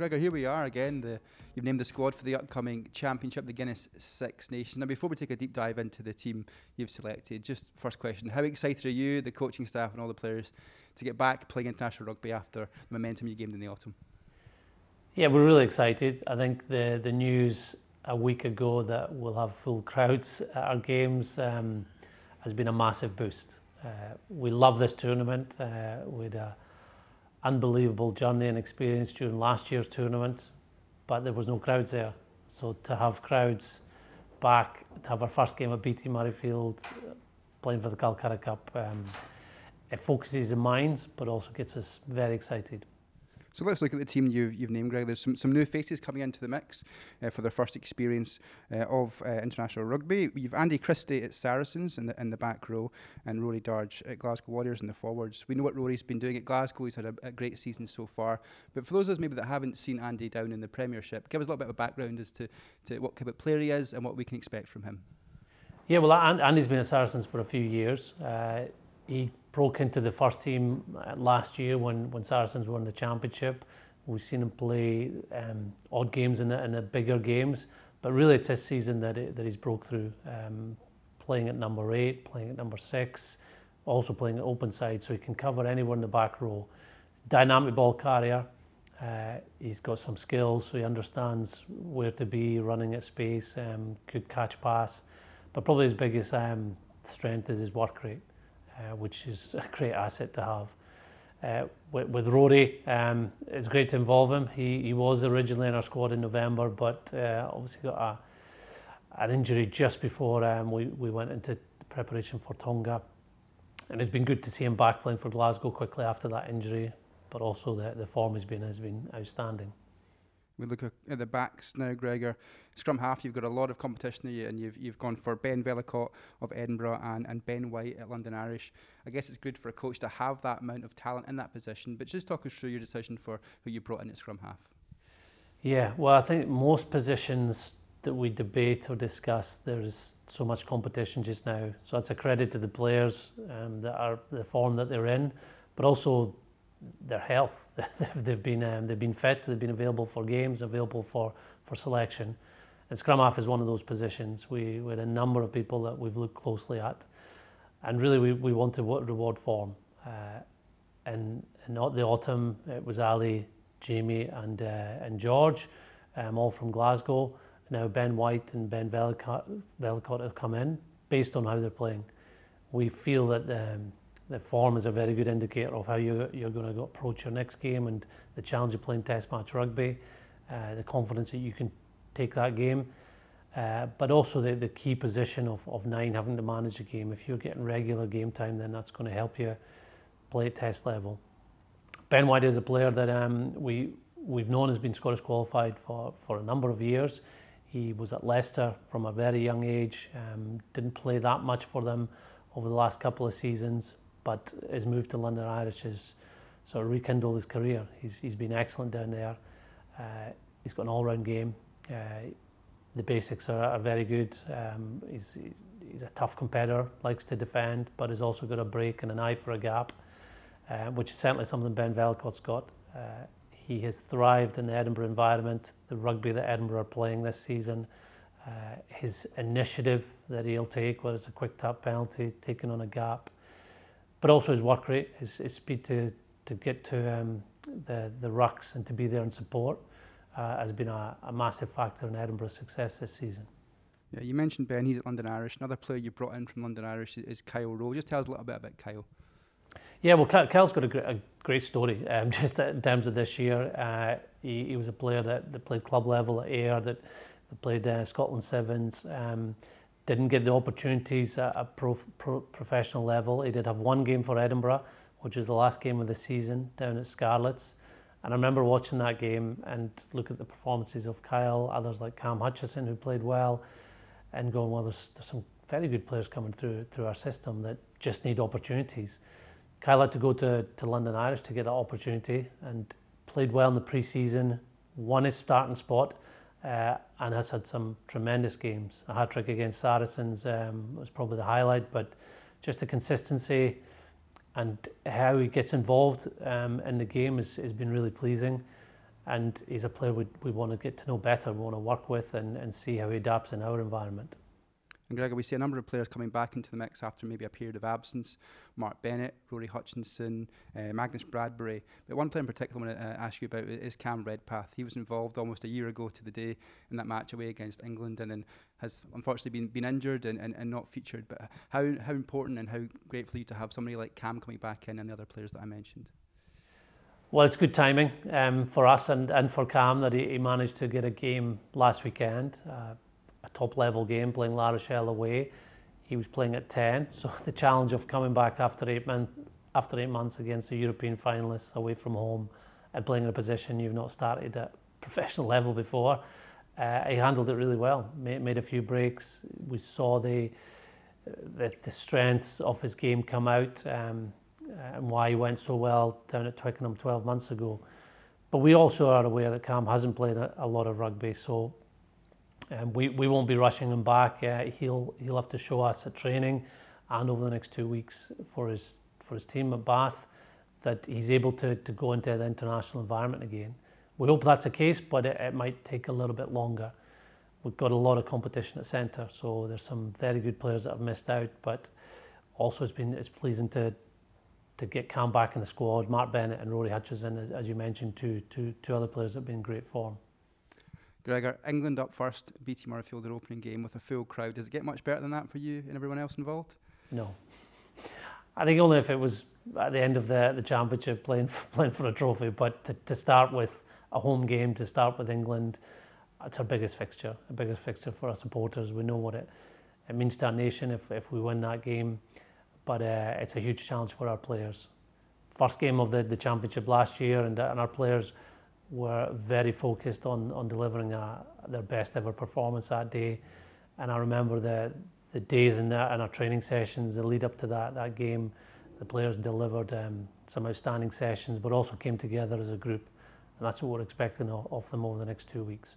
Gregor, here we are again. The, you've named the squad for the upcoming championship, the Guinness Six Nations. Now, before we take a deep dive into the team you've selected, just first question: How excited are you, the coaching staff, and all the players to get back playing international rugby after the momentum you gained in the autumn? Yeah, we're really excited. I think the the news a week ago that we'll have full crowds at our games um, has been a massive boost. Uh, we love this tournament. Uh, a unbelievable journey and experience during last year's tournament, but there was no crowds there. So to have crowds back, to have our first game at BT Murrayfield, uh, playing for the Calcutta Cup, um, it focuses the minds, but also gets us very excited. So let's look at the team you've, you've named, Greg. There's some, some new faces coming into the mix uh, for their first experience uh, of uh, international rugby. You've Andy Christie at Saracens in the, in the back row and Rory Darge at Glasgow Warriors in the forwards. We know what Rory's been doing at Glasgow. He's had a, a, great season so far. But for those of us maybe that haven't seen Andy down in the Premiership, give us a little bit of a background as to, to what kind of player he is and what we can expect from him. Yeah, well, Andy's been at Saracens for a few years. Uh, he broke into the first team uh, last year when, when Saracens won the championship. We've seen him play um, odd games in the, in the bigger games, but really it's this season that, it, that he's broke through, um, playing at number eight, playing at number six, also playing at open side, so he can cover anywhere in the back row. Dynamic ball carrier, uh, he's got some skills, so he understands where to be, running at space, um, good catch pass, but probably his biggest um, strength is his work rate. Uh, which is a great asset to have. Uh, with, with Rory, um, it's great to involve him. He, he was originally in our squad in November, but uh, obviously got a, an injury just before um, we, we went into preparation for Tonga. And it's been good to see him back playing for Glasgow quickly after that injury, but also the, the form he's been, has been outstanding. We look at the backs now, Gregor. Scrum half, you've got a lot of competition and you've, you've gone for Ben Vellacott of Edinburgh and, and Ben White at London Irish. I guess it's good for a coach to have that amount of talent in that position, but just talk us through your decision for who you brought in at scrum half. Yeah, well, I think most positions that we debate or discuss, there's so much competition just now. So it's a credit to the players um, that are the form that they're in, but also their health. they've been um, they've been fit. They've been available for games, available for for selection. And scrum half is one of those positions. We, we had a number of people that we've looked closely at, and really we, we want to reward form. Uh, and in the autumn, it was Ali, Jamie, and uh, and George, um, all from Glasgow. Now Ben White and Ben Vellacott, have come in based on how they're playing. We feel that um, the form is a very good indicator of how you, you're going to approach your next game and the challenge of playing test match rugby, uh, the confidence that you can take that game, uh, but also the, the key position of, of nine having to manage a game. If you're getting regular game time, then that's going to help you play at test level. Ben White is a player that um, we, we've known has been Scottish qualified for, for a number of years. He was at Leicester from a very young age, um, didn't play that much for them over the last couple of seasons, but his move to London Irish has sort of rekindled his career. He's, he's been excellent down there. Uh, he's got an all-round game. Uh, the basics are, are very good. Um, he's, he's a tough competitor, likes to defend, but has also got a break and an eye for a gap, uh, which is certainly something Ben Vellacott's got. Uh, he has thrived in the Edinburgh environment, the rugby that Edinburgh are playing this season, uh, his initiative that he'll take, whether it's a quick tap penalty, taking on a gap, but also his work rate, his, his speed to, to get to um, the, the rucks and to be there and support uh, has been a, a massive factor in Edinburgh's success this season. Yeah, you mentioned Ben, he's at London Irish. Another player you brought in from London Irish is Kyle Rowe. Just tell us a little bit about Kyle. Yeah, well, Kyle's got a great, a great story. Um, just in terms of this year, uh, he, he was a player that, that played club level at Ayr, that, that played uh, Scotland Sevens. Um, didn't get the opportunities at a pro, pro, professional level. He did have one game for Edinburgh, which was the last game of the season down at Scarlets. And I remember watching that game and look at the performances of Kyle, others like Cam Hutchison who played well, and going, well, there's, there's some very good players coming through through our system that just need opportunities. Kyle had to go to, to London Irish to get that opportunity and played well in the pre-season, won his starting spot, uh, and has had some tremendous games. A hat trick against Saracens um, was probably the highlight, but just the consistency and how he gets involved um, in the game has, has been really pleasing. and he's a player we, we want to get to know better, we want to work with and, and see how he adapts in our environment. And Gregor, we see a number of players coming back into the mix after maybe a period of absence. Mark Bennett, Rory Hutchinson, uh, Magnus Bradbury. But one player in particular I want to uh, ask you about is Cam Redpath. He was involved almost a year ago to the day in that match away against England and then has unfortunately been, been injured and, and, and not featured. But how, how important and how grateful you to have somebody like Cam coming back in and the other players that I mentioned? Well, it's good timing um, for us and, and for Cam that he, he managed to get a game last weekend. Uh, a top level game playing La Rochelle away. He was playing at 10, so the challenge of coming back after eight, man, after eight months against a European finalist away from home and playing in a position you've not started at professional level before, uh, he handled it really well. Made, made a few breaks. We saw the, the, the strengths of his game come out um, and why he went so well down at Twickenham 12 months ago. But we also are aware that Cam hasn't played a, a lot of rugby, so um, we, we won't be rushing him back. Uh, he'll he'll have to show us at training and over the next two weeks for his for his team at Bath that he's able to, to go into the international environment again. We hope that's the case, but it, it might take a little bit longer. We've got a lot of competition at centre, so there's some very good players that have missed out. But also, it's been it's pleasing to to get Cam back in the squad. Mark Bennett and Rory Hutchinson, as, as you mentioned, two, two, two other players that have been in great form. Gregor, England up first, BT Murrayfield, their opening game with a full crowd. Does it get much better than that for you and everyone else involved? No. I think only if it was at the end of the, the championship playing for, playing for a trophy, but to, to start with a home game, to start with England, it's our biggest fixture, a biggest fixture for our supporters. We know what it, it means to our nation if, if we win that game, but uh, it's a huge challenge for our players. First game of the, the championship last year, and, and our players were very focused on, on delivering a, their best ever performance that day. And I remember the, the days in, that, in our training sessions, the lead up to that, that game, the players delivered um, some outstanding sessions, but also came together as a group. And that's what we're expecting of, of them over the next two weeks.